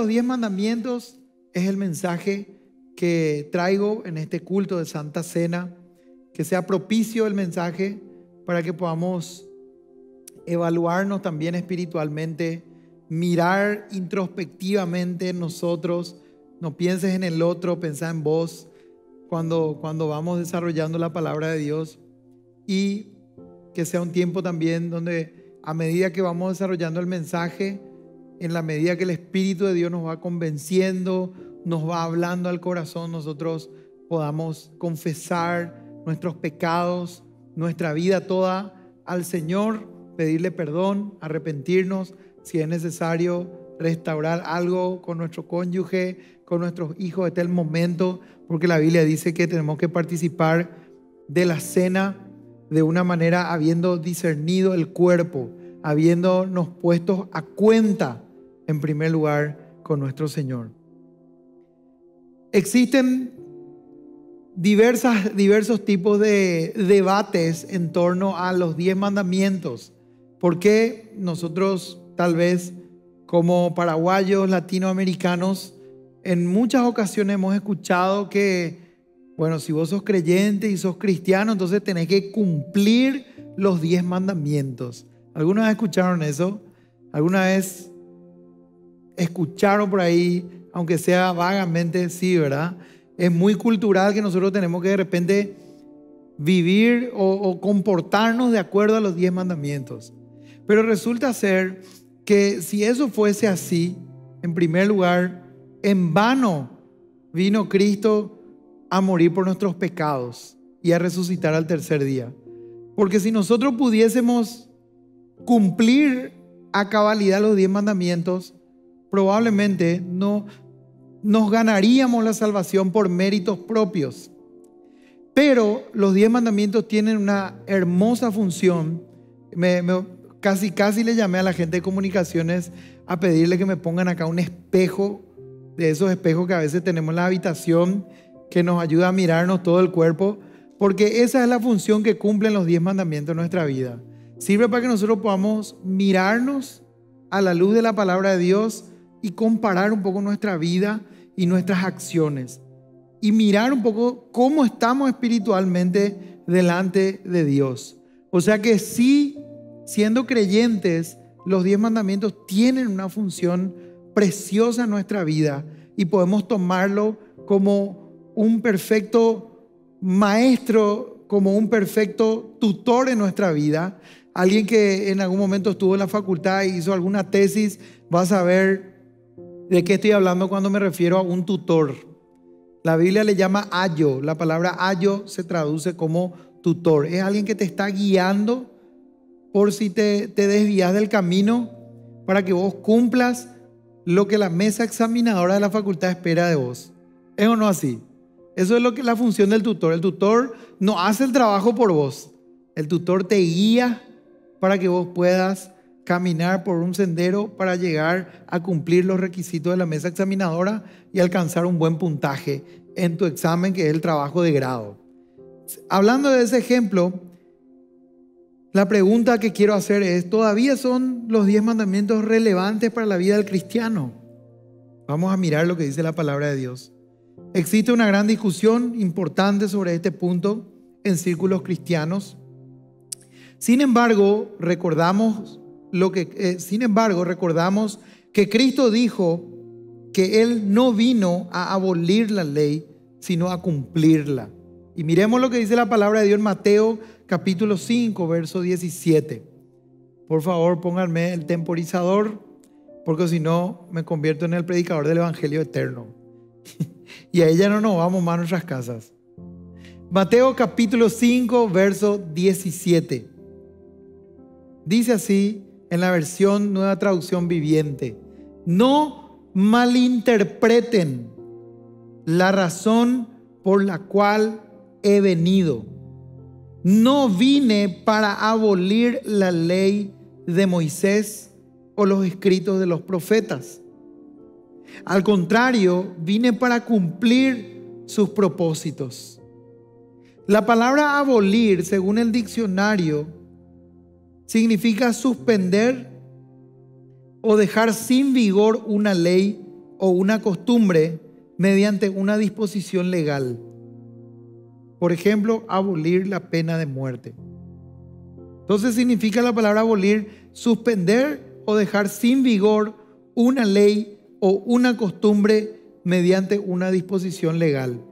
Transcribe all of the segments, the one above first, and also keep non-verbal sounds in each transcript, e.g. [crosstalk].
Los diez mandamientos es el mensaje que traigo en este culto de Santa Cena, que sea propicio el mensaje para que podamos evaluarnos también espiritualmente, mirar introspectivamente en nosotros, no pienses en el otro, pensá en vos cuando, cuando vamos desarrollando la palabra de Dios. Y que sea un tiempo también donde a medida que vamos desarrollando el mensaje, en la medida que el Espíritu de Dios nos va convenciendo, nos va hablando al corazón, nosotros podamos confesar nuestros pecados, nuestra vida toda al Señor, pedirle perdón, arrepentirnos, si es necesario restaurar algo con nuestro cónyuge, con nuestros hijos, este es el momento, porque la Biblia dice que tenemos que participar de la cena de una manera habiendo discernido el cuerpo, habiéndonos puesto a cuenta en primer lugar con nuestro Señor. Existen diversas, diversos tipos de debates en torno a los diez mandamientos. ¿Por qué nosotros tal vez como paraguayos, latinoamericanos, en muchas ocasiones hemos escuchado que, bueno, si vos sos creyente y sos cristiano, entonces tenés que cumplir los diez mandamientos. ¿Alguna vez escucharon eso? ¿Alguna vez escucharon por ahí, aunque sea vagamente, sí, ¿verdad? Es muy cultural que nosotros tenemos que de repente vivir o, comportarnos de acuerdo a los diez mandamientos. Pero resulta ser que si eso fuese así, en primer lugar, en vano vino Cristo a morir por nuestros pecados y a resucitar al tercer día. Porque si nosotros pudiésemos cumplir a cabalidad los diez mandamientos, probablemente no nos ganaríamos la salvación por méritos propios. Pero los diez mandamientos tienen una hermosa función. casi, casi le llamé a la gente de comunicaciones a pedirle que me pongan acá un espejo, de esos espejos que a veces tenemos en la habitación, que nos ayuda a mirarnos todo el cuerpo, porque esa es la función que cumplen los diez mandamientos en nuestra vida. Sirve para que nosotros podamos mirarnos a la luz de la palabra de Dios y comparar un poco nuestra vida y nuestras acciones y mirar un poco cómo estamos espiritualmente delante de Dios. O sea que sí, siendo creyentes, los diez mandamientos tienen una función preciosa en nuestra vida y podemos tomarlo como un perfecto maestro, como un perfecto tutor en nuestra vida. Alguien que en algún momento estuvo en la facultad y hizo alguna tesis, va a saber ¿De qué estoy hablando cuando me refiero a un tutor? La Biblia le llama ayo. La palabra ayo se traduce como tutor. Es alguien que te está guiando por si te, te desvías del camino para que vos cumplas lo que la mesa examinadora de la facultad espera de vos. ¿Es o no así? Eso es lo que la función del tutor. El tutor no hace el trabajo por vos. El tutor te guía para que vos puedas caminar por un sendero para llegar a cumplir los requisitos de la mesa examinadora y alcanzar un buen puntaje en tu examen, que es el trabajo de grado. Hablando de ese ejemplo, la pregunta que quiero hacer es, ¿todavía son los diez mandamientos relevantes para la vida del cristiano? Vamos a mirar lo que dice la palabra de Dios. Existe una gran discusión importante sobre este punto en círculos cristianos. Sin embargo, recordamos lo que, eh, sin embargo, recordamos que Cristo dijo que Él no vino a abolir la ley, sino a cumplirla. Y miremos lo que dice la palabra de Dios en Mateo capítulo 5, verso 17. Por favor, pónganme el temporizador, porque si no me convierto en el predicador del Evangelio eterno. [laughs] y ahí ya no nos vamos más a nuestras casas. Mateo capítulo 5, verso 17. Dice así en la versión Nueva Traducción Viviente. No malinterpreten la razón por la cual he venido. No vine para abolir la ley de Moisés o los escritos de los profetas. Al contrario, vine para cumplir sus propósitos. La palabra abolir, según el diccionario, significa suspender, o dejar sin vigor una ley o una costumbre mediante una disposición legal. Por ejemplo, abolir la pena de muerte. Entonces significa la palabra abolir suspender o dejar sin vigor una ley o una costumbre mediante una disposición legal.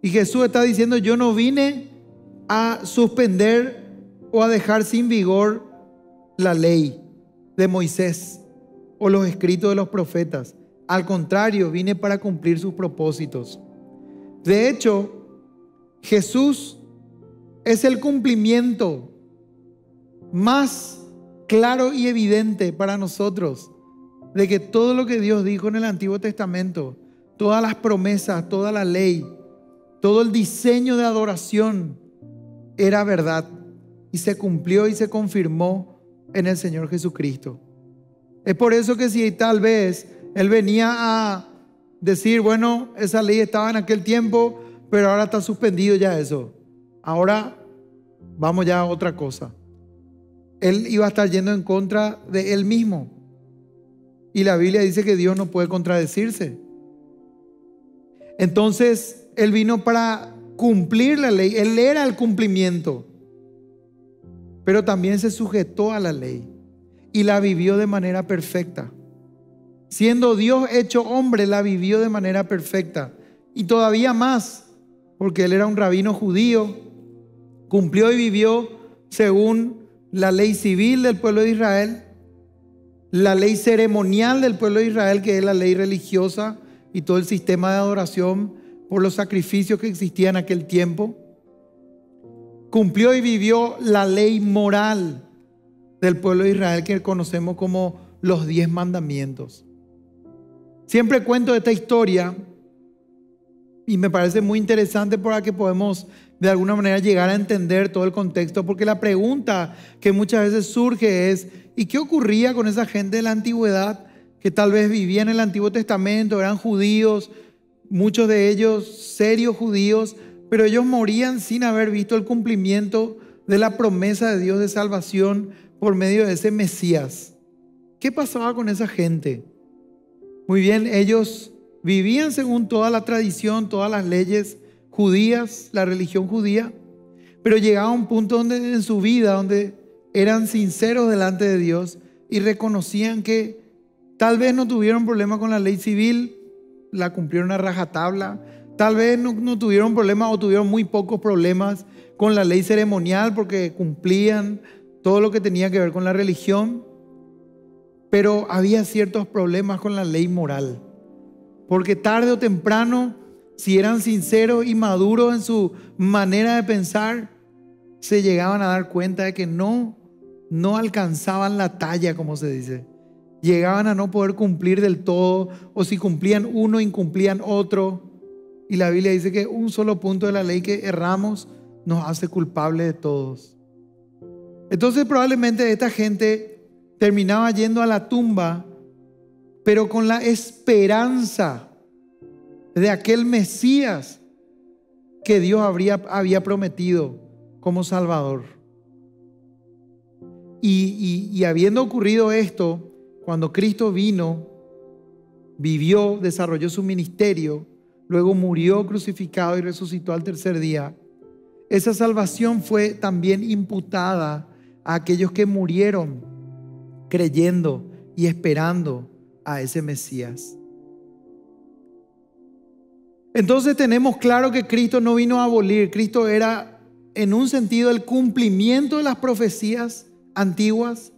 Y Jesús está diciendo, yo no vine a suspender o a dejar sin vigor la ley de Moisés o los escritos de los profetas. Al contrario, vine para cumplir sus propósitos. De hecho, Jesús es el cumplimiento más claro y evidente para nosotros de que todo lo que Dios dijo en el Antiguo Testamento, todas las promesas, toda la ley, todo el diseño de adoración era verdad y se cumplió y se confirmó en el Señor Jesucristo. Es por eso que si tal vez Él venía a decir, bueno, esa ley estaba en aquel tiempo, pero ahora está suspendido ya eso. Ahora vamos ya a otra cosa. Él iba a estar yendo en contra de Él mismo. Y la Biblia dice que Dios no puede contradecirse. Entonces, él vino para cumplir la ley. Él era el cumplimiento. Pero también se sujetó a la ley y la vivió de manera perfecta. Siendo Dios hecho hombre, la vivió de manera perfecta. Y todavía más, porque él era un rabino judío, cumplió y vivió según la ley civil del pueblo de Israel, la ley ceremonial del pueblo de Israel, que es la ley religiosa y todo el sistema de adoración por los sacrificios que existían en aquel tiempo. Cumplió y vivió la ley moral del pueblo de Israel que conocemos como los diez mandamientos. Siempre cuento esta historia y me parece muy interesante para que podemos de alguna manera llegar a entender todo el contexto, porque la pregunta que muchas veces surge es, ¿y qué ocurría con esa gente de la antigüedad que tal vez vivía en el Antiguo Testamento, eran judíos, muchos de ellos serios judíos, pero ellos morían sin haber visto el cumplimiento de la promesa de Dios de salvación por medio de ese Mesías. ¿Qué pasaba con esa gente? Muy bien, ellos vivían según toda la tradición, todas las leyes judías, la religión judía, pero llegaba un punto donde en su vida donde eran sinceros delante de Dios y reconocían que tal vez no tuvieron problema con la ley civil, la cumplieron a rajatabla. Tal vez no, tuvieron problemas o tuvieron muy pocos problemas con la ley ceremonial porque cumplían todo lo que tenía que ver con la religión. Pero había ciertos problemas con la ley moral. Porque tarde o temprano, si eran sinceros y maduros en su manera de pensar, se llegaban a dar cuenta de que no, no alcanzaban la talla, como se dice llegaban a no poder cumplir del todo, o si cumplían uno, incumplían otro. Y la Biblia dice que un solo punto de la ley que erramos nos hace culpable de todos. Entonces probablemente esta gente terminaba yendo a la tumba, pero con la esperanza de aquel Mesías que Dios habría, había prometido como Salvador. Y, y habiendo ocurrido esto, cuando Cristo vino, vivió, desarrolló su ministerio, luego murió crucificado y resucitó al tercer día, esa salvación fue también imputada a aquellos que murieron creyendo y esperando a ese Mesías. Entonces tenemos claro que Cristo no vino a abolir, Cristo era en un sentido el cumplimiento de las profecías antiguas,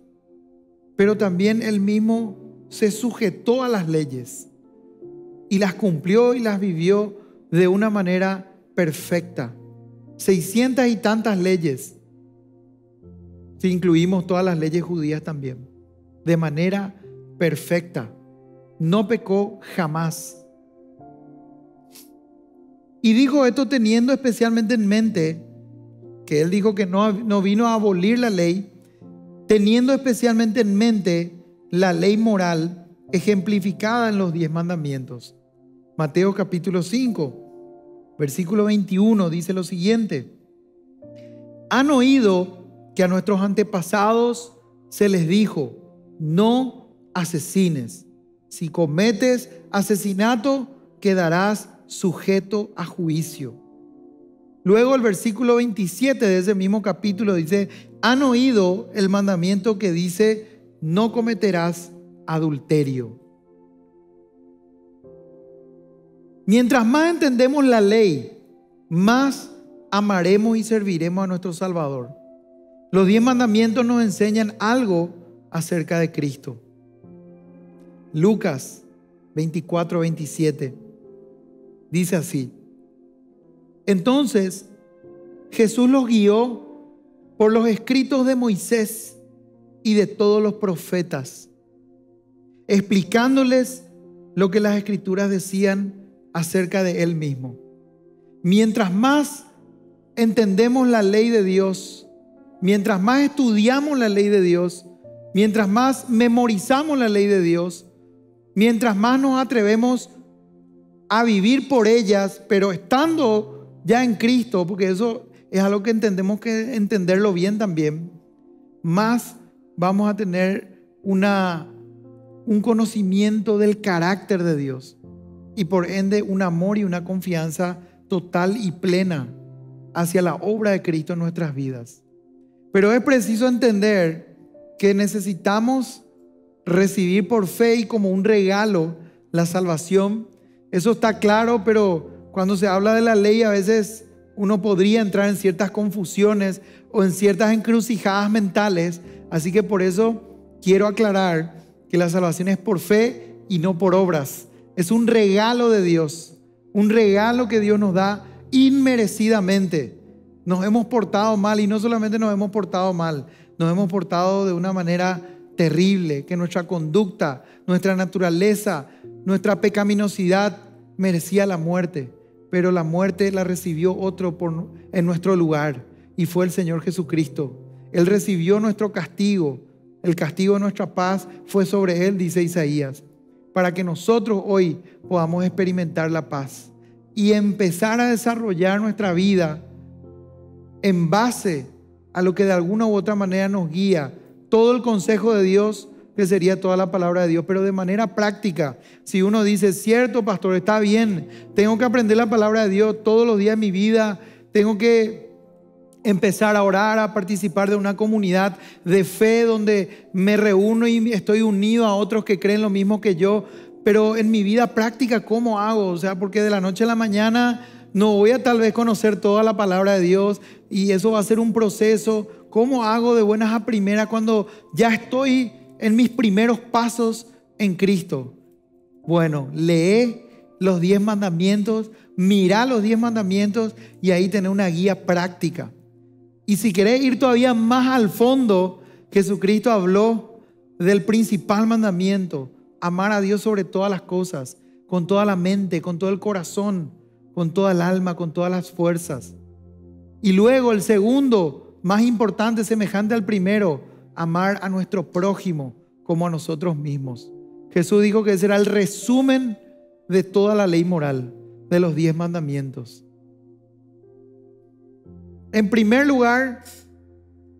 pero también él mismo se sujetó a las leyes y las cumplió y las vivió de una manera perfecta. Seiscientas y tantas leyes, si incluimos todas las leyes judías también, de manera perfecta. No pecó jamás. Y dijo esto teniendo especialmente en mente que él dijo que no, no vino a abolir la ley, teniendo especialmente en mente la ley moral ejemplificada en los diez mandamientos. Mateo capítulo 5, versículo 21 dice lo siguiente. Han oído que a nuestros antepasados se les dijo, no asesines. Si cometes asesinato, quedarás sujeto a juicio. Luego el versículo 27 de ese mismo capítulo dice, han oído el mandamiento que dice, no cometerás adulterio. Mientras más entendemos la ley, más amaremos y serviremos a nuestro Salvador. Los diez mandamientos nos enseñan algo acerca de Cristo. Lucas 24, 27 dice así. Entonces Jesús los guió por los escritos de Moisés y de todos los profetas, explicándoles lo que las escrituras decían acerca de Él mismo. Mientras más entendemos la ley de Dios, mientras más estudiamos la ley de Dios, mientras más memorizamos la ley de Dios, mientras más nos atrevemos a vivir por ellas, pero estando ya en Cristo, porque eso es algo que entendemos que entenderlo bien también, más vamos a tener una, un conocimiento del carácter de Dios y por ende un amor y una confianza total y plena hacia la obra de Cristo en nuestras vidas. Pero es preciso entender que necesitamos recibir por fe y como un regalo la salvación. Eso está claro, pero cuando se habla de la ley a veces uno podría entrar en ciertas confusiones o en ciertas encrucijadas mentales. Así que por eso quiero aclarar que la salvación es por fe y no por obras. Es un regalo de Dios, un regalo que Dios nos da inmerecidamente. Nos hemos portado mal y no solamente nos hemos portado mal, nos hemos portado de una manera terrible, que nuestra conducta, nuestra naturaleza, nuestra pecaminosidad merecía la muerte, pero la muerte la recibió otro por, en nuestro lugar y fue el Señor Jesucristo. Él recibió nuestro castigo, el castigo de nuestra paz fue sobre Él, dice Isaías, para que nosotros hoy podamos experimentar la paz y empezar a desarrollar nuestra vida en base a lo que de alguna u otra manera nos guía todo el consejo de Dios, que sería toda la palabra de Dios, pero de manera práctica. Si uno dice, cierto, pastor, está bien, tengo que aprender la palabra de Dios todos los días de mi vida, tengo que empezar a orar, a participar de una comunidad de fe donde me reúno y estoy unido a otros que creen lo mismo que yo, pero en mi vida práctica, ¿cómo hago? O sea, porque de la noche a la mañana no voy a tal vez conocer toda la palabra de Dios y eso va a ser un proceso. ¿Cómo hago de buenas a primeras cuando ya estoy en mis primeros pasos en Cristo? Bueno, lee los diez mandamientos, mira los diez mandamientos y ahí tener una guía práctica. Y si querés ir todavía más al fondo, Jesucristo habló del principal mandamiento, amar a Dios sobre todas las cosas, con toda la mente, con todo el corazón con toda el alma, con todas las fuerzas. Y luego el segundo, más importante, semejante al primero, amar a nuestro prójimo como a nosotros mismos. Jesús dijo que ese era el resumen de toda la ley moral, de los diez mandamientos. En primer lugar,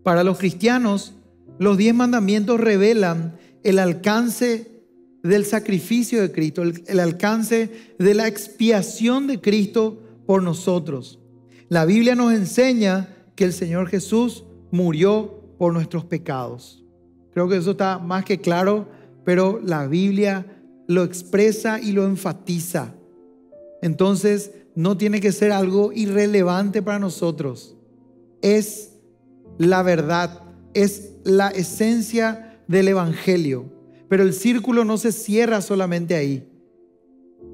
para los cristianos, los diez mandamientos revelan el alcance del sacrificio de Cristo, el, alcance de la expiación de Cristo por nosotros. La Biblia nos enseña que el Señor Jesús murió por nuestros pecados. Creo que eso está más que claro, pero la Biblia lo expresa y lo enfatiza. Entonces, no tiene que ser algo irrelevante para nosotros. Es la verdad, es la esencia del Evangelio. Pero el círculo no se cierra solamente ahí.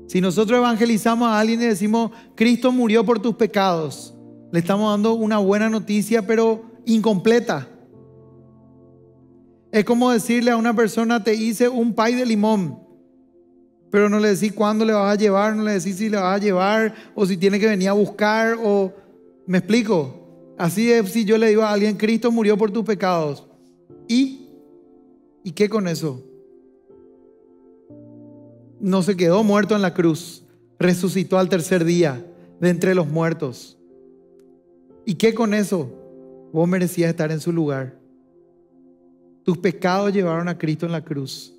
Si nosotros evangelizamos a alguien y decimos, Cristo murió por tus pecados, le estamos dando una buena noticia, pero incompleta. Es como decirle a una persona, te hice un pay de limón, pero no le decís cuándo le vas a llevar, no le decís si le vas a llevar o si tiene que venir a buscar o... ¿Me explico? Así es si yo le digo a alguien, Cristo murió por tus pecados. ¿Y? ¿Y qué con eso? no se quedó muerto en la cruz, resucitó al tercer día de entre los muertos. ¿Y qué con eso? Vos merecías estar en su lugar. Tus pecados llevaron a Cristo en la cruz.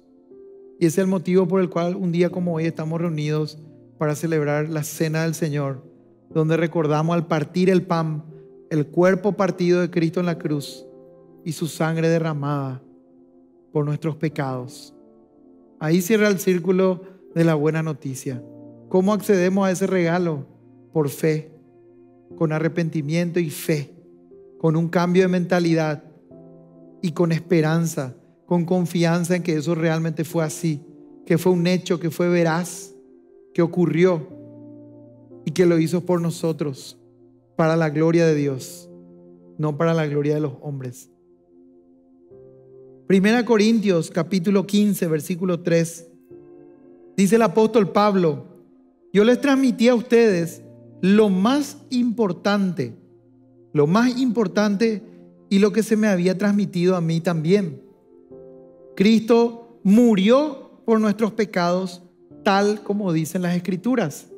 Y es el motivo por el cual un día como hoy estamos reunidos para celebrar la cena del Señor, donde recordamos al partir el pan, el cuerpo partido de Cristo en la cruz y su sangre derramada por nuestros pecados. Ahí cierra el círculo de la buena noticia. ¿Cómo accedemos a ese regalo? Por fe, con arrepentimiento y fe, con un cambio de mentalidad y con esperanza, con confianza en que eso realmente fue así, que fue un hecho, que fue veraz, que ocurrió y que lo hizo por nosotros, para la gloria de Dios, no para la gloria de los hombres. Primera Corintios capítulo 15, versículo 3. Dice el apóstol Pablo, yo les transmití a ustedes lo más importante, lo más importante y lo que se me había transmitido a mí también. Cristo murió por nuestros pecados tal como dicen las escrituras.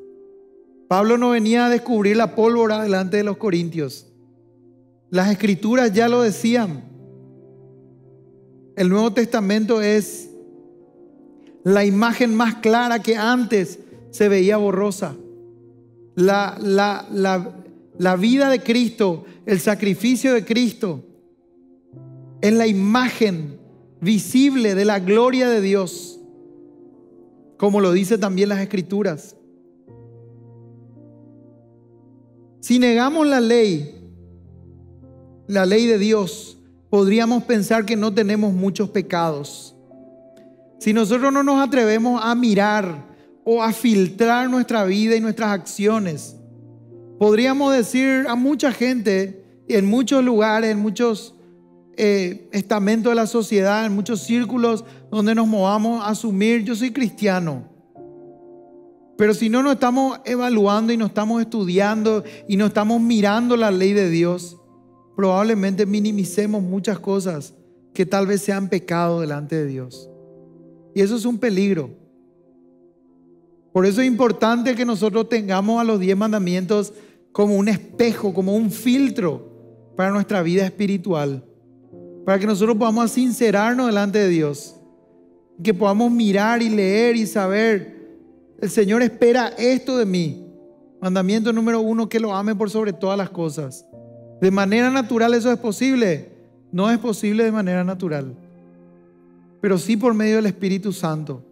Pablo no venía a descubrir la pólvora delante de los corintios. Las escrituras ya lo decían. El Nuevo Testamento es la imagen más clara que antes se veía borrosa. La, la, la, vida de Cristo, el sacrificio de Cristo, es la imagen visible de la gloria de Dios, como lo dice también las escrituras. Si negamos la ley, la ley de Dios, podríamos pensar que no tenemos muchos pecados. Si nosotros no nos atrevemos a mirar o a filtrar nuestra vida y nuestras acciones, podríamos decir a mucha gente en muchos lugares, en muchos eh, estamentos de la sociedad, en muchos círculos donde nos movamos, asumir, yo soy cristiano. Pero si no nos estamos evaluando y no estamos estudiando y no estamos mirando la ley de Dios, probablemente minimicemos muchas cosas que tal vez sean pecado delante de Dios. Y eso es un peligro. Por eso es importante que nosotros tengamos a los diez mandamientos como un espejo, como un filtro para nuestra vida espiritual. Para que nosotros podamos sincerarnos delante de Dios. Que podamos mirar y leer y saber, el Señor espera esto de mí. Mandamiento número uno, que lo ame por sobre todas las cosas. ¿De manera natural eso es posible? No es posible de manera natural, pero sí por medio del Espíritu Santo.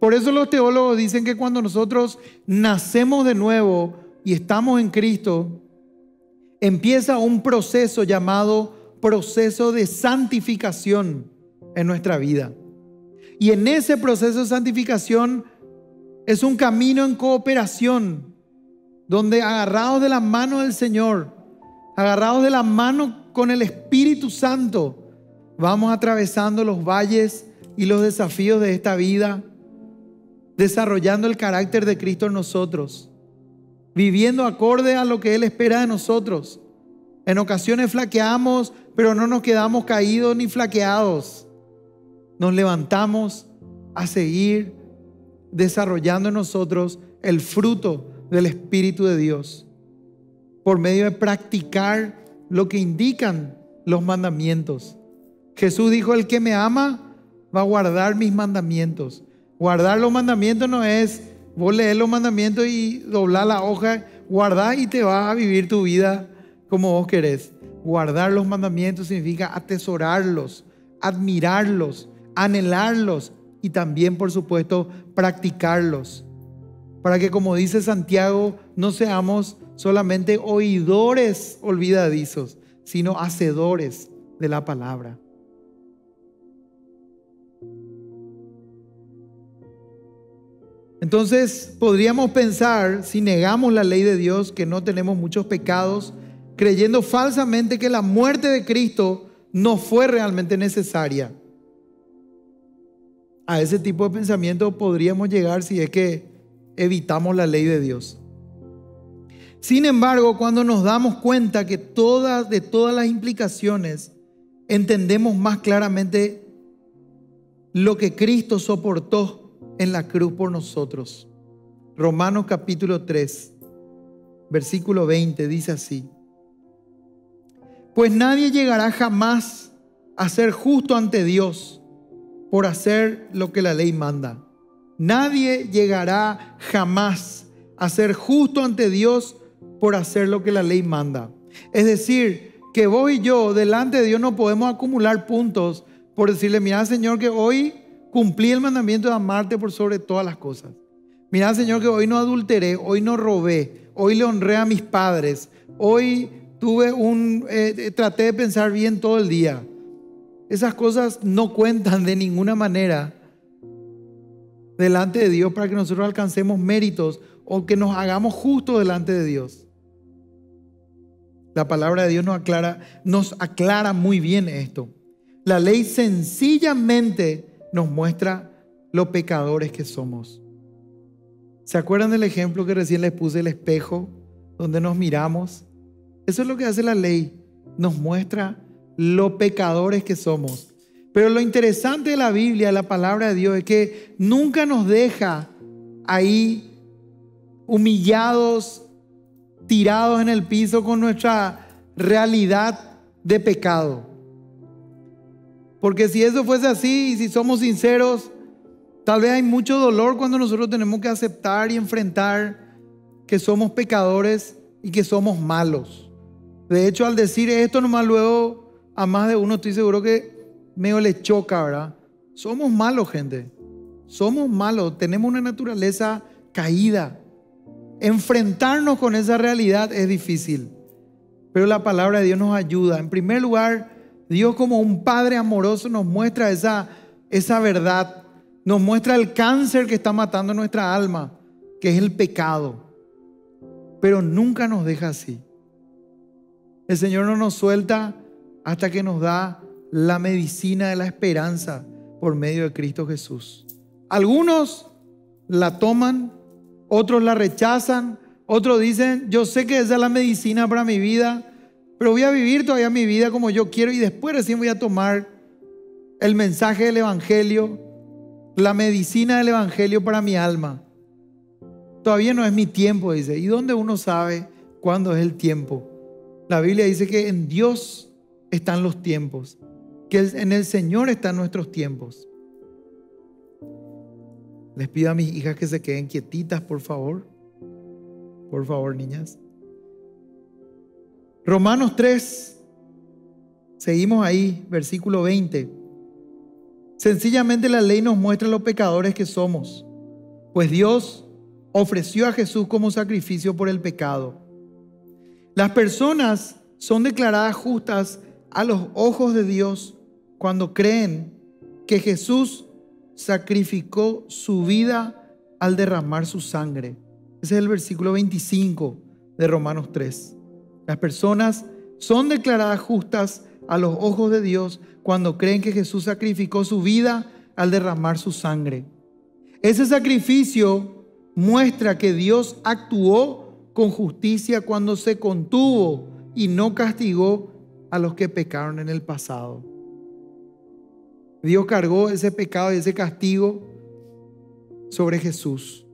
Por eso los teólogos dicen que cuando nosotros nacemos de nuevo y estamos en Cristo, empieza un proceso llamado proceso de santificación en nuestra vida. Y en ese proceso de santificación es un camino en cooperación, donde agarrados de la mano del Señor, agarrados de la mano con el Espíritu Santo, vamos atravesando los valles y los desafíos de esta vida, desarrollando el carácter de Cristo en nosotros, viviendo acorde a lo que Él espera de nosotros. En ocasiones flaqueamos, pero no nos quedamos caídos ni flaqueados. Nos levantamos a seguir desarrollando en nosotros el fruto del Espíritu de Dios por medio de practicar lo que indican los mandamientos. Jesús dijo, el que me ama va a guardar mis mandamientos. Guardar los mandamientos no es vos leer los mandamientos y doblar la hoja, guardar y te vas a vivir tu vida como vos querés. Guardar los mandamientos significa atesorarlos, admirarlos, anhelarlos y también, por supuesto, practicarlos. Para que, como dice Santiago, no seamos solamente oidores olvidadizos, sino hacedores de la palabra. Entonces podríamos pensar, si negamos la ley de Dios, que no tenemos muchos pecados, creyendo falsamente que la muerte de Cristo no fue realmente necesaria. A ese tipo de pensamiento podríamos llegar si es que evitamos la ley de Dios. Sin embargo, cuando nos damos cuenta que todas, de todas las implicaciones, entendemos más claramente lo que Cristo soportó en la cruz por nosotros. Romanos capítulo 3, versículo 20 dice así. Pues nadie llegará jamás a ser justo ante Dios por hacer lo que la ley manda. Nadie llegará jamás a ser justo ante Dios por hacer lo que la ley manda. Es decir, que vos y yo delante de Dios no podemos acumular puntos por decirle, mira Señor que hoy cumplí el mandamiento de amarte por sobre todas las cosas. Mira Señor que hoy no adulteré, hoy no robé, hoy le honré a mis padres, hoy tuve un, eh, traté de pensar bien todo el día. Esas cosas no cuentan de ninguna manera delante de Dios para que nosotros alcancemos méritos o que nos hagamos justos delante de Dios. La palabra de Dios nos aclara, nos aclara muy bien esto. La ley sencillamente nos muestra lo pecadores que somos. ¿Se acuerdan del ejemplo que recién les puse, el espejo, donde nos miramos? Eso es lo que hace la ley. Nos muestra lo pecadores que somos. Pero lo interesante de la Biblia, la palabra de Dios, es que nunca nos deja ahí humillados, tirados en el piso con nuestra realidad de pecado. Porque si eso fuese así y si somos sinceros, tal vez hay mucho dolor cuando nosotros tenemos que aceptar y enfrentar que somos pecadores y que somos malos. De hecho, al decir esto nomás luego a más de uno estoy seguro que medio le choca, ¿verdad? Somos malos, gente. Somos malos, tenemos una naturaleza caída. Enfrentarnos con esa realidad es difícil, pero la palabra de Dios nos ayuda. En primer lugar, Dios como un Padre amoroso nos muestra esa, esa verdad, nos muestra el cáncer que está matando nuestra alma, que es el pecado, pero nunca nos deja así. El Señor no nos suelta hasta que nos da la medicina de la esperanza por medio de Cristo Jesús. Algunos la toman, otros la rechazan, otros dicen, yo sé que esa es la medicina para mi vida, pero voy a vivir todavía mi vida como yo quiero y después recién voy a tomar el mensaje del Evangelio, la medicina del Evangelio para mi alma. Todavía no es mi tiempo, dice. ¿Y dónde uno sabe cuándo es el tiempo? La Biblia dice que en Dios están los tiempos que en el Señor están nuestros tiempos. Les pido a mis hijas que se queden quietitas, por favor. Por favor, niñas. Romanos 3, seguimos ahí, versículo 20. Sencillamente la ley nos muestra los pecadores que somos, pues Dios ofreció a Jesús como sacrificio por el pecado. Las personas son declaradas justas a los ojos de Dios cuando creen que Jesús sacrificó su vida al derramar su sangre. Ese es el versículo 25 de Romanos 3. Las personas son declaradas justas a los ojos de Dios cuando creen que Jesús sacrificó su vida al derramar su sangre. Ese sacrificio muestra que Dios actuó con justicia cuando se contuvo y no castigó a los que pecaron en el pasado. Dios cargó ese pecado y ese castigo sobre Jesús.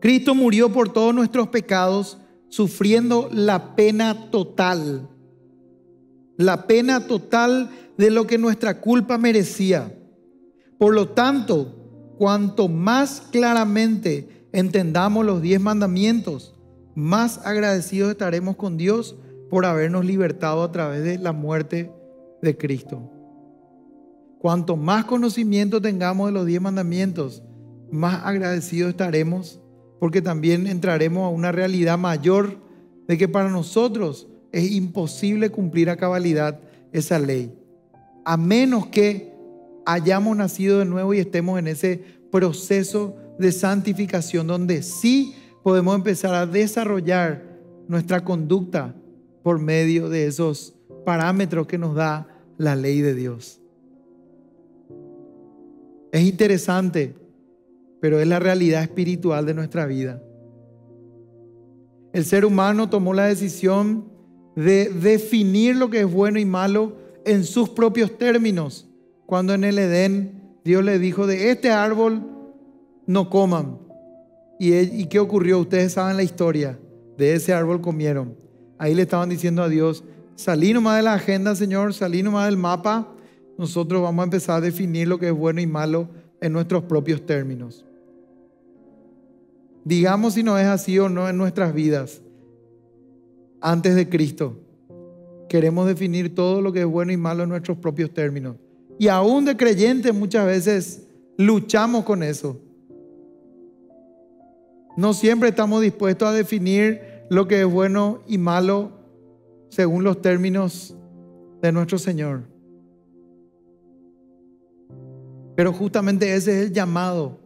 Cristo murió por todos nuestros pecados, sufriendo la pena total. La pena total de lo que nuestra culpa merecía. Por lo tanto, cuanto más claramente entendamos los diez mandamientos, más agradecidos estaremos con Dios por habernos libertado a través de la muerte de Cristo. Cuanto más conocimiento tengamos de los diez mandamientos, más agradecidos estaremos porque también entraremos a una realidad mayor de que para nosotros es imposible cumplir a cabalidad esa ley, a menos que hayamos nacido de nuevo y estemos en ese proceso de santificación donde sí podemos empezar a desarrollar nuestra conducta por medio de esos parámetros que nos da la ley de Dios. Es interesante, pero es la realidad espiritual de nuestra vida. El ser humano tomó la decisión de definir lo que es bueno y malo en sus propios términos, cuando en el Edén Dios le dijo, de este árbol no coman, ¿Y, qué ocurrió? Ustedes saben la historia. De ese árbol comieron. Ahí le estaban diciendo a Dios, salí nomás de la agenda, Señor, salí nomás del mapa. nosotros vamos a empezar a definir lo que es bueno y malo en nuestros propios términos. Digamos si no es así o no en nuestras vidas. Antes de Cristo, queremos definir todo lo que es bueno y malo en nuestros propios términos. Y aún de creyentes muchas veces luchamos con eso. No siempre estamos dispuestos a definir lo que es bueno y malo según los términos de nuestro Señor. Pero justamente ese es el llamado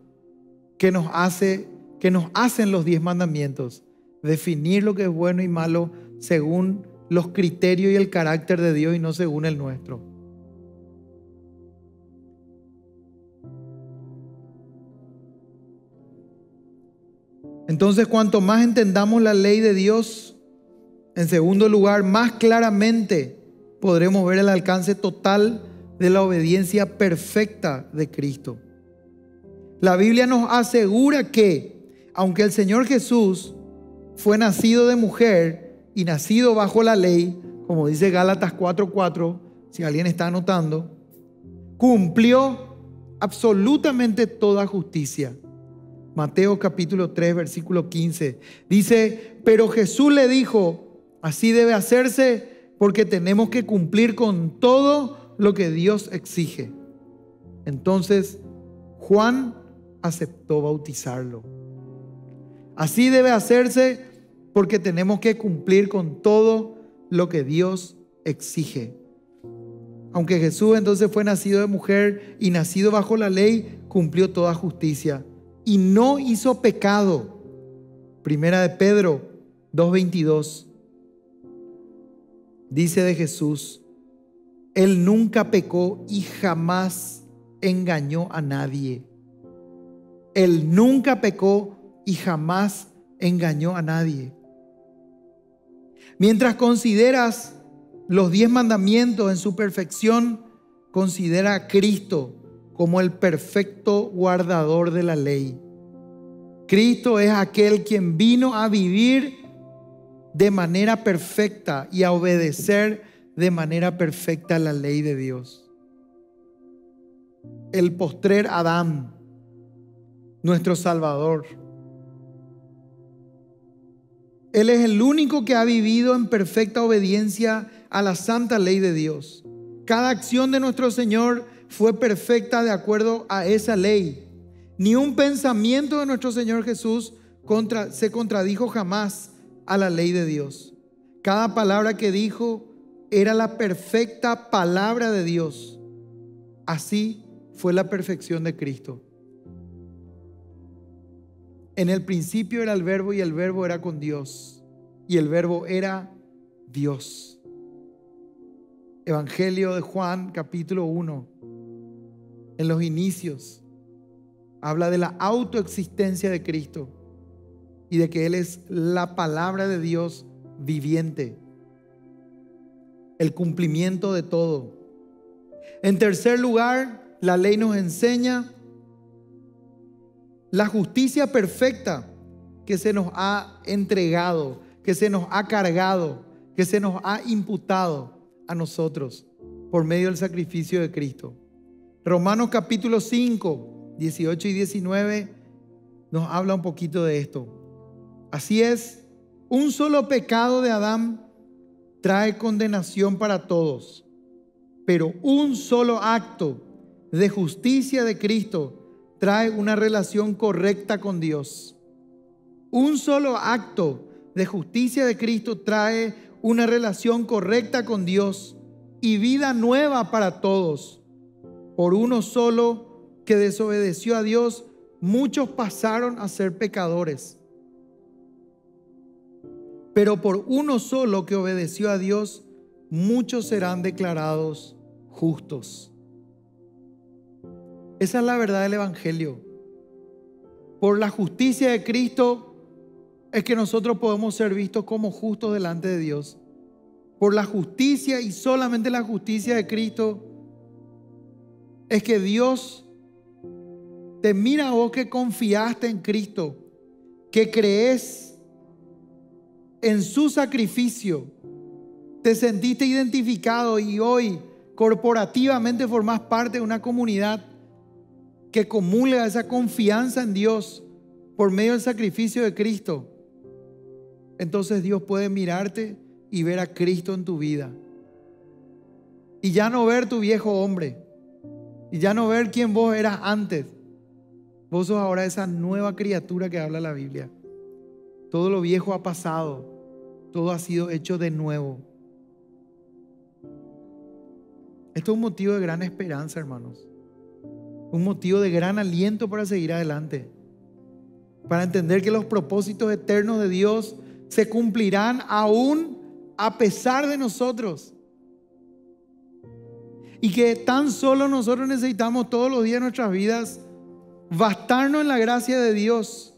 que nos hace que nos hacen los diez mandamientos, definir lo que es bueno y malo según los criterios y el carácter de Dios y no según el nuestro. Entonces, cuanto más entendamos la ley de Dios, en segundo lugar, más claramente podremos ver el alcance total de la obediencia perfecta de Cristo. La Biblia nos asegura que, aunque el Señor Jesús fue nacido de mujer y nacido bajo la ley, como dice Gálatas 4:4, si alguien está anotando, cumplió absolutamente toda justicia Mateo capítulo 3, versículo 15. Dice, pero Jesús le dijo, así debe hacerse porque tenemos que cumplir con todo lo que Dios exige. Entonces Juan aceptó bautizarlo. Así debe hacerse porque tenemos que cumplir con todo lo que Dios exige. Aunque Jesús entonces fue nacido de mujer y nacido bajo la ley, cumplió toda justicia y no hizo pecado. Primera de Pedro 2.22. Dice de Jesús, Él nunca pecó y jamás engañó a nadie. Él nunca pecó y jamás engañó a nadie. Mientras consideras los diez mandamientos en su perfección, considera a Cristo como el perfecto guardador de la ley. Cristo es aquel quien vino a vivir de manera perfecta y a obedecer de manera perfecta la ley de Dios. El postrer Adán, nuestro Salvador. Él es el único que ha vivido en perfecta obediencia a la santa ley de Dios. Cada acción de nuestro Señor fue perfecta de acuerdo a esa ley. Ni un pensamiento de nuestro Señor Jesús contra, se contradijo jamás a la ley de Dios. Cada palabra que dijo era la perfecta palabra de Dios. Así fue la perfección de Cristo. En el principio era el verbo y el verbo era con Dios. Y el verbo era Dios. Evangelio de Juan capítulo 1 en los inicios, habla de la autoexistencia de Cristo y de que Él es la palabra de Dios viviente, el cumplimiento de todo. En tercer lugar, la ley nos enseña la justicia perfecta que se nos ha entregado, que se nos ha cargado, que se nos ha imputado a nosotros por medio del sacrificio de Cristo. Romanos capítulo 5, 18 y 19 nos habla un poquito de esto. Así es, un solo pecado de Adán trae condenación para todos, pero un solo acto de justicia de Cristo trae una relación correcta con Dios. Un solo acto de justicia de Cristo trae una relación correcta con Dios y vida nueva para todos por uno solo que desobedeció a Dios, muchos pasaron a ser pecadores. Pero por uno solo que obedeció a Dios, muchos serán declarados justos. Esa es la verdad del Evangelio. Por la justicia de Cristo es que nosotros podemos ser vistos como justos delante de Dios. Por la justicia y solamente la justicia de Cristo es que Dios te mira a vos que confiaste en Cristo, que crees en su sacrificio, te sentiste identificado y hoy corporativamente formas parte de una comunidad que comulga esa confianza en Dios por medio del sacrificio de Cristo, entonces Dios puede mirarte y ver a Cristo en tu vida. Y ya no ver tu viejo hombre. Y ya no ver quién vos eras antes. Vos sos ahora esa nueva criatura que habla la Biblia. Todo lo viejo ha pasado. Todo ha sido hecho de nuevo. Esto es un motivo de gran esperanza, hermanos. Un motivo de gran aliento para seguir adelante. Para entender que los propósitos eternos de Dios se cumplirán aún a pesar de nosotros. Y que tan solo nosotros necesitamos todos los días de nuestras vidas bastarnos en la gracia de Dios.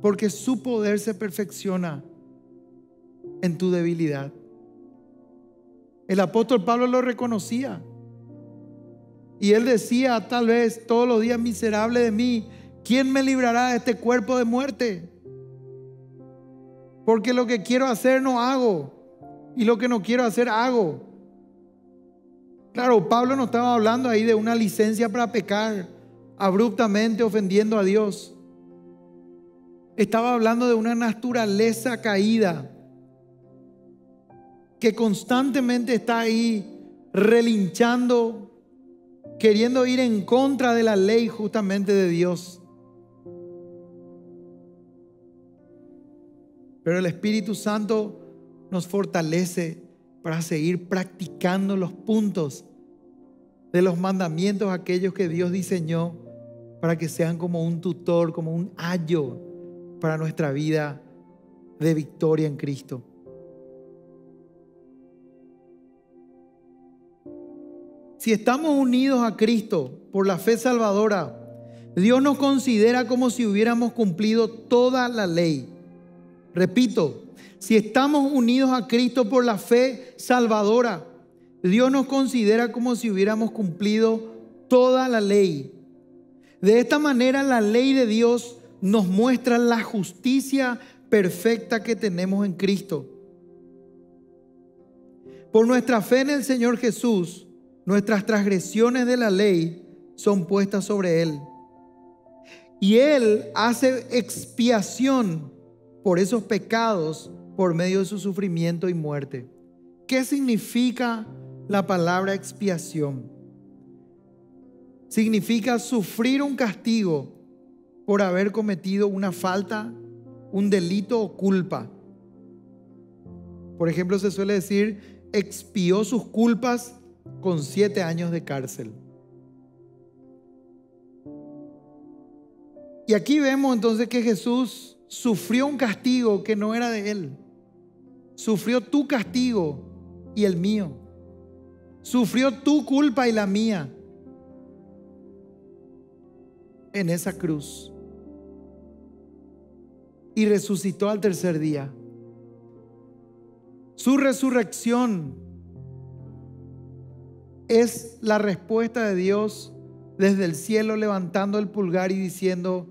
Porque su poder se perfecciona en tu debilidad. El apóstol Pablo lo reconocía. Y él decía tal vez todos los días, miserable de mí, ¿quién me librará de este cuerpo de muerte? Porque lo que quiero hacer no hago. Y lo que no quiero hacer hago. Claro, Pablo no estaba hablando ahí de una licencia para pecar abruptamente ofendiendo a Dios. Estaba hablando de una naturaleza caída que constantemente está ahí relinchando, queriendo ir en contra de la ley justamente de Dios. Pero el Espíritu Santo nos fortalece para seguir practicando los puntos de los mandamientos aquellos que Dios diseñó para que sean como un tutor, como un ayo para nuestra vida de victoria en Cristo. Si estamos unidos a Cristo por la fe salvadora, Dios nos considera como si hubiéramos cumplido toda la ley. Repito, si estamos unidos a Cristo por la fe salvadora, Dios nos considera como si hubiéramos cumplido toda la ley. De esta manera la ley de Dios nos muestra la justicia perfecta que tenemos en Cristo. Por nuestra fe en el Señor Jesús, nuestras transgresiones de la ley son puestas sobre Él. Y Él hace expiación por esos pecados por medio de su sufrimiento y muerte. ¿Qué significa la palabra expiación? Significa sufrir un castigo por haber cometido una falta, un delito o culpa. Por ejemplo, se suele decir, expió sus culpas con siete años de cárcel. Y aquí vemos entonces que Jesús sufrió un castigo que no era de él. Sufrió tu castigo y el mío. Sufrió tu culpa y la mía en esa cruz. Y resucitó al tercer día. Su resurrección es la respuesta de Dios desde el cielo levantando el pulgar y diciendo,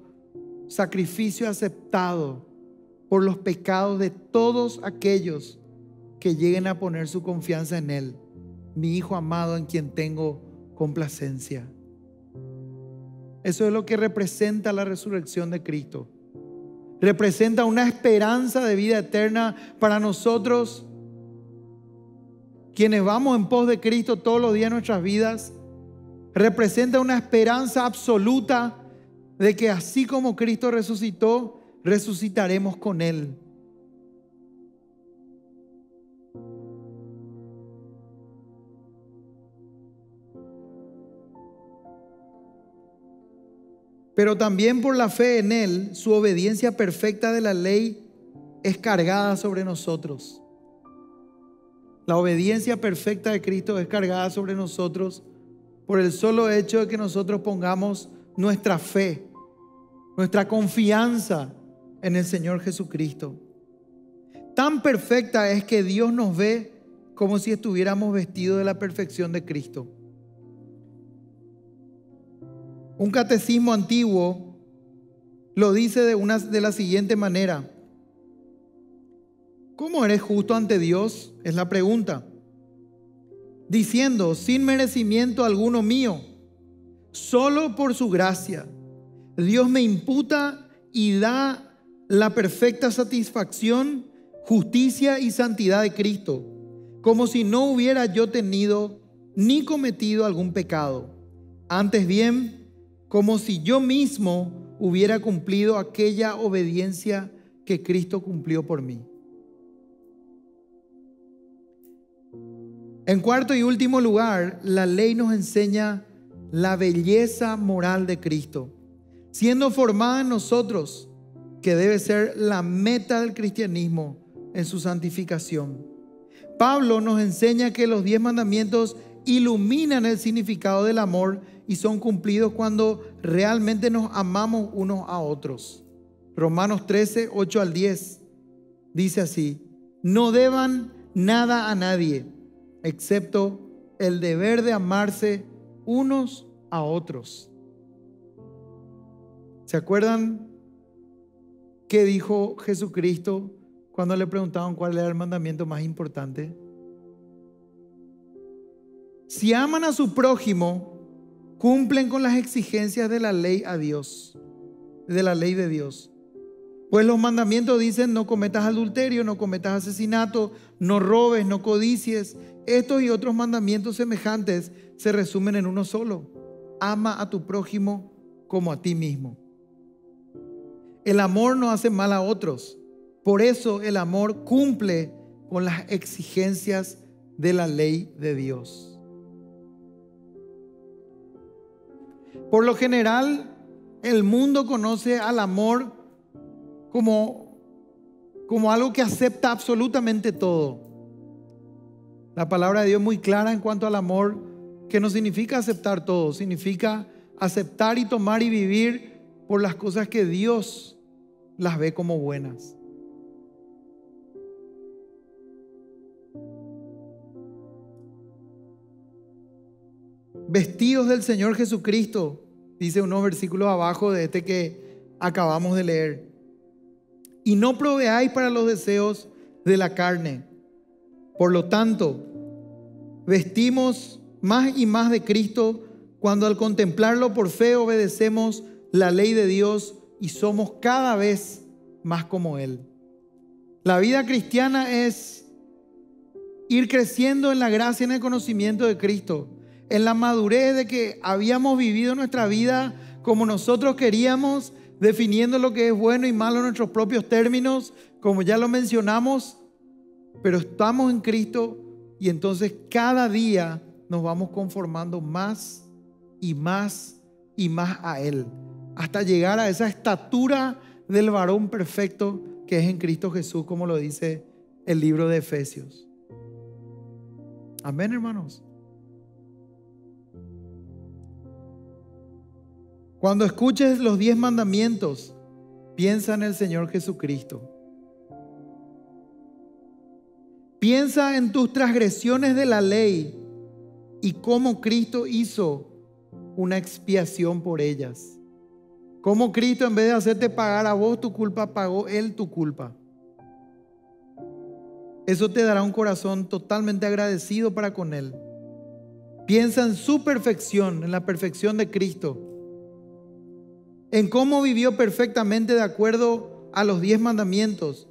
sacrificio aceptado por los pecados de todos aquellos que lleguen a poner su confianza en Él, mi Hijo amado en quien tengo complacencia. Eso es lo que representa la resurrección de Cristo. Representa una esperanza de vida eterna para nosotros, quienes vamos en pos de Cristo todos los días de nuestras vidas. Representa una esperanza absoluta de que así como Cristo resucitó, resucitaremos con Él. Pero también por la fe en Él, su obediencia perfecta de la ley es cargada sobre nosotros. La obediencia perfecta de Cristo es cargada sobre nosotros por el solo hecho de que nosotros pongamos nuestra fe nuestra confianza en el Señor Jesucristo. Tan perfecta es que Dios nos ve como si estuviéramos vestidos de la perfección de Cristo. Un catecismo antiguo lo dice de, una, de la siguiente manera. ¿Cómo eres justo ante Dios? Es la pregunta. diciendo, sin merecimiento alguno mío, solo por su gracia, Dios me imputa y da la perfecta satisfacción, justicia y santidad de Cristo, como si no hubiera yo tenido ni cometido algún pecado. Antes bien, como si yo mismo hubiera cumplido aquella obediencia que Cristo cumplió por mí. En cuarto y último lugar, la ley nos enseña la belleza moral de Cristo, siendo formada en nosotros, que debe ser la meta del cristianismo en su santificación. Pablo nos enseña que los diez mandamientos iluminan el significado del amor y son cumplidos cuando realmente nos amamos unos a otros. Romanos 13, 8 al 10 dice así, no deban nada a nadie excepto el deber de amarse unos a otros. ¿Se acuerdan qué dijo Jesucristo cuando le preguntaban cuál era el mandamiento más importante? Si aman a su prójimo, cumplen con las exigencias de la ley a Dios, de la ley de Dios. Pues los mandamientos dicen no cometas adulterio, no cometas asesinato, no robes, no codicies. Estos y otros mandamientos semejantes se resumen en uno solo. Ama a tu prójimo como a ti mismo. El amor no hace mal a otros. Por eso el amor cumple con las exigencias de la ley de Dios. Por lo general, el mundo conoce al amor como, como algo que acepta absolutamente todo. La palabra de Dios es muy clara en cuanto al amor, que no significa aceptar todo, significa aceptar y tomar y vivir por las cosas que Dios las ve como buenas. Vestidos del Señor Jesucristo, dice unos versículos abajo de este que acabamos de leer y no proveáis para los deseos de la carne. Por lo tanto, vestimos más y más de Cristo cuando al contemplarlo por fe obedecemos la ley de Dios y somos cada vez más como Él. La vida cristiana es ir creciendo en la gracia y en el conocimiento de Cristo, en la madurez de que habíamos vivido nuestra vida como nosotros queríamos definiendo lo que es bueno y malo en nuestros propios términos, como ya lo mencionamos, pero estamos en Cristo y entonces cada día nos vamos conformando más y más y más a Él, hasta llegar a esa estatura del varón perfecto que es en Cristo Jesús, como lo dice el libro de Efesios. Amén, hermanos. Cuando escuches los diez mandamientos, piensa en el Señor Jesucristo. Piensa en tus transgresiones de la ley y cómo Cristo hizo una expiación por ellas. Cómo Cristo en vez de hacerte pagar a vos tu culpa, pagó Él tu culpa. Eso te dará un corazón totalmente agradecido para con Él. Piensa en su perfección, en la perfección de Cristo en cómo vivió perfectamente de acuerdo a los diez mandamientos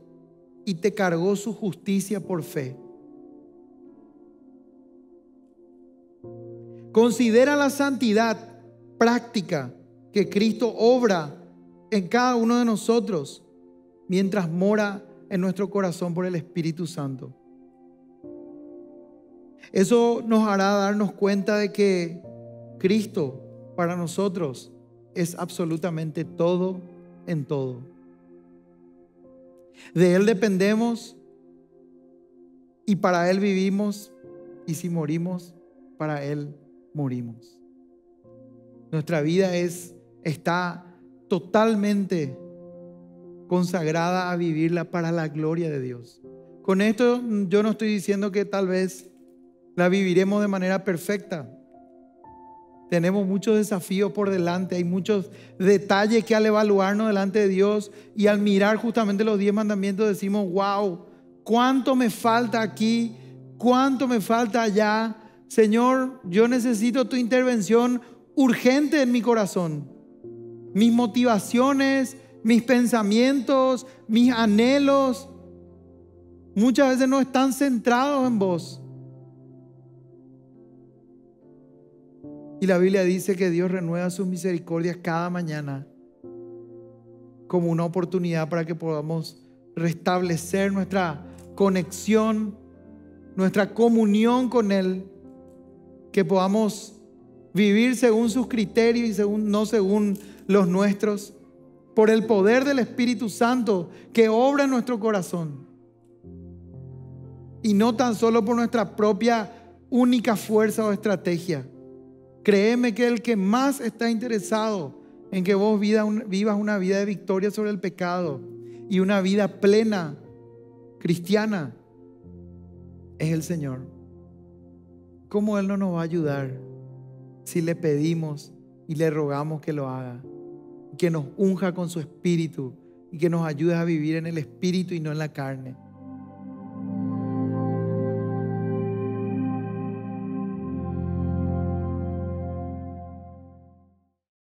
y te cargó su justicia por fe. Considera la santidad práctica que Cristo obra en cada uno de nosotros mientras mora en nuestro corazón por el Espíritu Santo. Eso nos hará darnos cuenta de que Cristo para nosotros es absolutamente todo en todo. De Él dependemos y para Él vivimos y si morimos, para Él morimos. Nuestra vida es, está totalmente consagrada a vivirla para la gloria de Dios. Con esto yo no estoy diciendo que tal vez la viviremos de manera perfecta. Tenemos muchos desafíos por delante, hay muchos detalles que al evaluarnos delante de Dios y al mirar justamente los diez mandamientos decimos, wow, cuánto me falta aquí, cuánto me falta allá, Señor, yo necesito tu intervención urgente en mi corazón. Mis motivaciones, mis pensamientos, mis anhelos, muchas veces no están centrados en vos. Y la Biblia dice que Dios renueva sus misericordias cada mañana como una oportunidad para que podamos restablecer nuestra conexión, nuestra comunión con Él, que podamos vivir según sus criterios y según, no según los nuestros, por el poder del Espíritu Santo que obra en nuestro corazón. Y no tan solo por nuestra propia única fuerza o estrategia. Créeme que el que más está interesado en que vos vivas una vida de victoria sobre el pecado y una vida plena cristiana es el Señor. ¿Cómo Él no nos va a ayudar si le pedimos y le rogamos que lo haga? Que nos unja con su espíritu y que nos ayude a vivir en el espíritu y no en la carne.